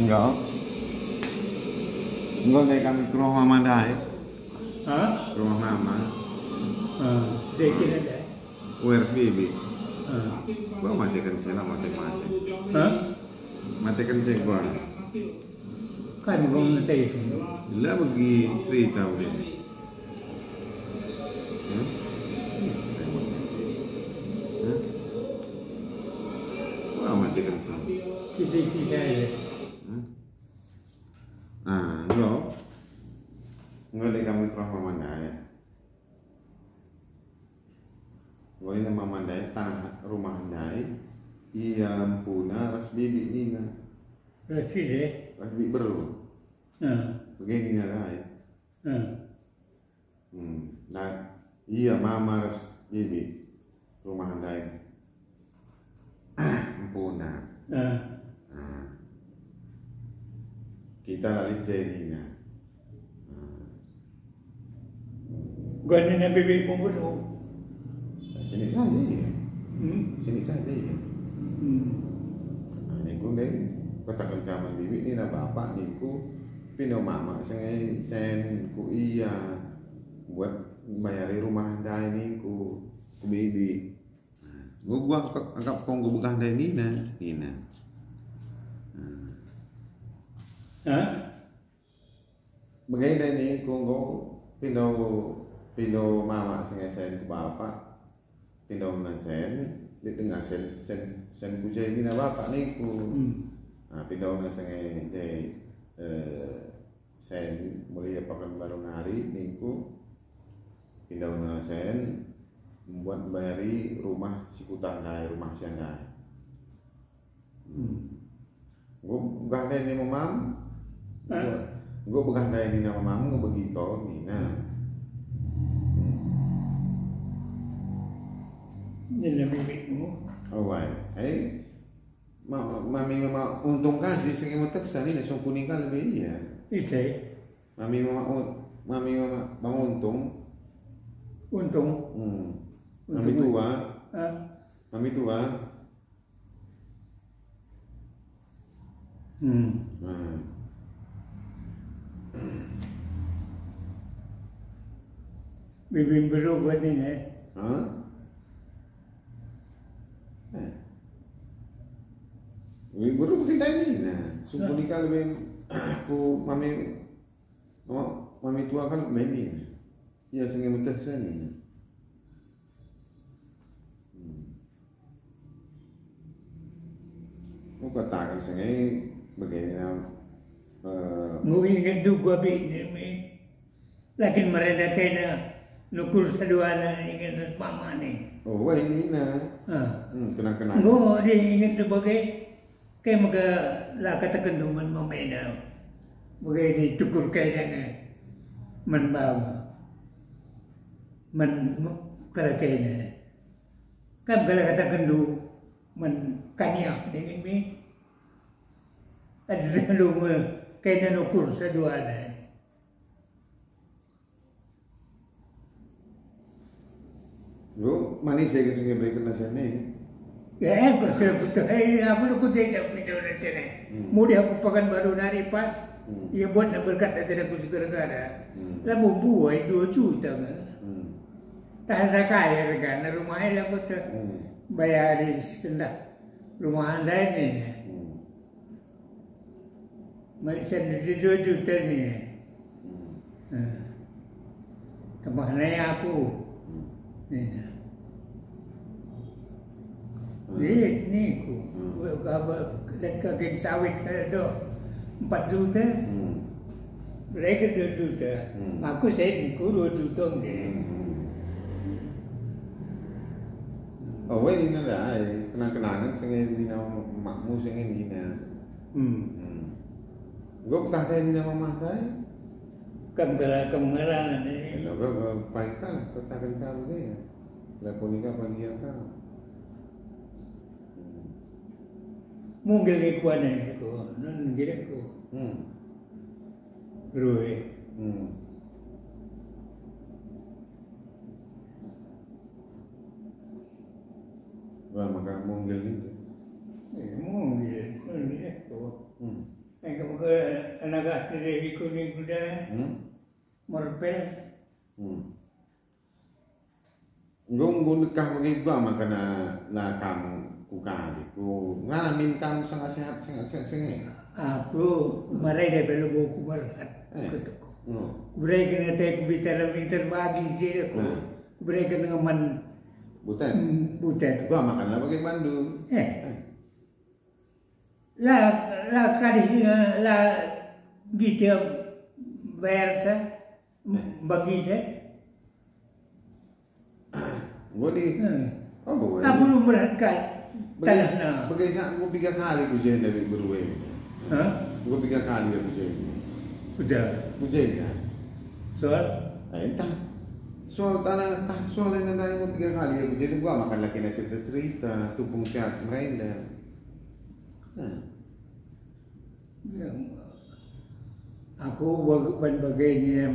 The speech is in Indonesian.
Enggak. Enggak kayak kami ke rumah mama dah ya. Hah? Ke rumah mama. Ah, Dekin ada. Where's baby? Ah. Gua matikan saya lah mati mati. Hah? Matikan saya gua. Kan kau nanti itu. Lah bagi cerita boleh. Kami ke rumah mama dah ya. Gua ini mama dah tanah rumah dah. Iya, puna ras bibi ni na. Rasi deh. Ras bibi baru. Ah. Begini lah ya. Ah. Hmm. Nah, iya mama ras bibi rumah anda ini. Empuna. Ah. Nah. Kita lagi jadi na. Gua ni nak bibik pun penuh. Sini saja ya. Hmm. Sini saja ya. Hmm. Nah, ni ku deh katakan kamu bibi ni na bapak ni ku pino mama sengai sen ku iya buat bayari rumah anda ini ku bibi. Gua gua anggap kau gua bukan dah ni na ni dah ku gua pino pino mama sengai sen ku bapak. Pino na sen di tengah sen sen sen ku jai ni na bapak ni ku Hmm. Nah, pindaw na sa ngayon jay eh sen muli pakan baru nari niku. Pindaw na sen membuat bayari rumah si kutandai rumah si andai Hmm. gue begah dai ni mamam gue begah dai ni na mamam gue begitu ni na Ni nak bibikmu. oh wai eh ma mami mama untung kasih segi motak sani na sung kuning kali be iya Itu. mami mama mami mama bang untung Untung. hmm. mami tua Ah. Mami tua. Hmm. Nah. Bibik baru buat ni eh. Hah? Eh. Wih, baru kita ini nah. Suku nikah lebih aku mami mama, mami tua kan baby. Iya, sengaja mentah sini. Hmm. Aku katakan sengaja bagaimana eh, Mu ingat tu gua bi. Lakin mereka kena nukur sedua na ingat mama ni. oh wah ini. Ah. Hmm, kenang-kenang. Ngo dia ingat tu bagai kay maga la katakanduman mamena. Bagai di tukur kay dengan man bawa. Man kala kay na. Kam kala katakandu man kanya dengan mi. Ada lu kay na nukur sa Lu manis saya ke sini berikan nasihat ni. Ya, aku sudah betul. Eh, apa lu kutai tak video na sini. Mudah aku pakan baru nari pas. Ya buat nak berkat dari aku segera-gara. Hmm. Lah buai dua juta ke. Hmm. Tak sakaya rekan rumahnya lah aku tu Hmm. bayar sendak rumah anda ini. Malaysia ni dua juta ni. Naik aku. Hmm. Ni. Ni ni. Apa dan kagin sawit ada empat juta. Hmm. Mereka dua juta. Hmm. Aku saya aku dua juta ni. Oh, weh ini ay kenang-kenangan sengaja di nama makmu sengaja ini na. Hmm. Hmm. Gue pernah ada di nama mama saya. Kembali kemerahan ni. Kalau gue pagi kan, kau tak akan tahu dia. Telepon nikah pagi apa? Mungkin ni kuat ni aku. Nun kira aku. Hmm. Rui. Hmm. Gua makan munggil gitu. Eh, mungkin. anak dari kuning kuda hmm? morpel hmm. Ngong nikah bagi gua makana na kamu kukali ku ngalamin kamu sangat sehat sangat sehat. Sangat aku marai belu buku marat Eh. kutuk Kuberai kena teh bicara pinter bagi jadi aku. Hmm. kuberai kena ngaman bukan butet. Gua makan lah bagi Bandung. Eh. Eh. Lah lah kali ini lah gitu bayar saya bagi saya. Gua di Hmm. oh Aku belum beratkan tanah na. sa tiga kali jen dari berwe kali jen jen kan Soal? Entah. Soal tanah tah soal yang nanti gua tiga kali aku jen gua makan lagi na cerita cerita tupung chat nah. Aku bagai ini